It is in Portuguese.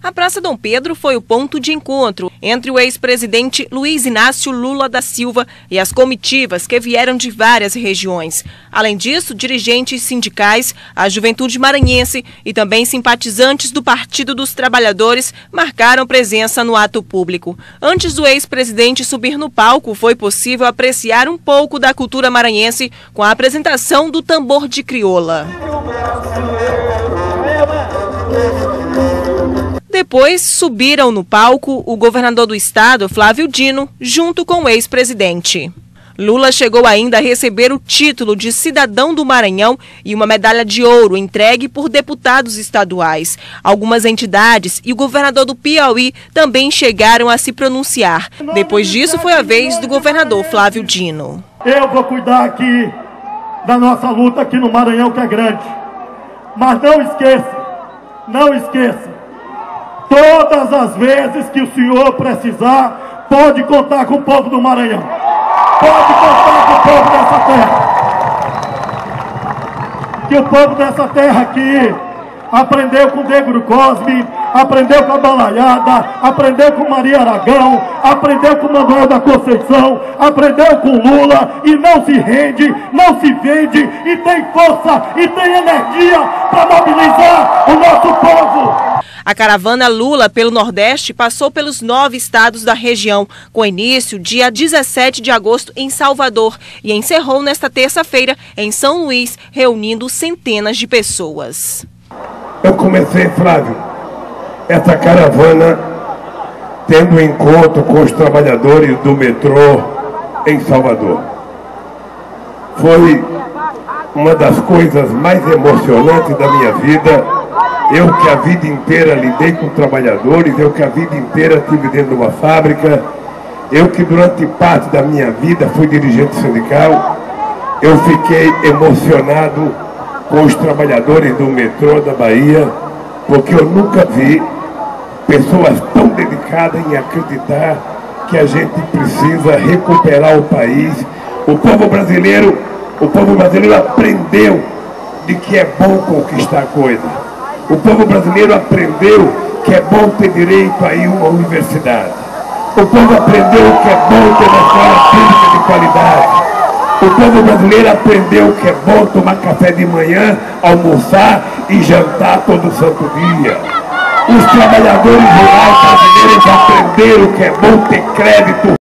A Praça Dom Pedro foi o ponto de encontro entre o ex-presidente Luiz Inácio Lula da Silva e as comitivas que vieram de várias regiões. Além disso, dirigentes sindicais, a juventude maranhense e também simpatizantes do Partido dos Trabalhadores marcaram presença no ato público. Antes do ex-presidente subir no palco, foi possível apreciar um pouco da cultura maranhense com a apresentação do tambor de crioula. Depois subiram no palco o governador do estado, Flávio Dino, junto com o ex-presidente. Lula chegou ainda a receber o título de cidadão do Maranhão e uma medalha de ouro entregue por deputados estaduais. Algumas entidades e o governador do Piauí também chegaram a se pronunciar. Depois disso, foi a vez do governador Flávio Dino. Eu vou cuidar aqui da nossa luta aqui no Maranhão, que é grande. Mas não esqueça, não esqueça, Todas as vezes que o senhor precisar, pode contar com o povo do Maranhão. Pode contar com o povo dessa terra. Que o povo dessa terra aqui aprendeu com Negro Cosme, aprendeu com a Balaiada, aprendeu com Maria Aragão, aprendeu com Manuel da Conceição, aprendeu com Lula e não se rende, não se vende e tem força e tem energia para mobilizar o nosso povo. A caravana Lula pelo Nordeste passou pelos nove estados da região, com início dia 17 de agosto em Salvador e encerrou nesta terça-feira em São Luís, reunindo centenas de pessoas. Eu comecei, Flávio, essa caravana tendo encontro com os trabalhadores do metrô em Salvador. Foi uma das coisas mais emocionantes da minha vida eu que a vida inteira lidei com trabalhadores, eu que a vida inteira estive dentro de uma fábrica, eu que durante parte da minha vida fui dirigente sindical, eu fiquei emocionado com os trabalhadores do metrô da Bahia, porque eu nunca vi pessoas tão dedicadas em acreditar que a gente precisa recuperar o país. O povo brasileiro, o povo brasileiro aprendeu de que é bom conquistar coisas. O povo brasileiro aprendeu que é bom ter direito a ir uma universidade. O povo aprendeu que é bom ter uma escola pública de qualidade. O povo brasileiro aprendeu que é bom tomar café de manhã, almoçar e jantar todo santo dia. Os trabalhadores rurais brasileiros aprenderam que é bom ter crédito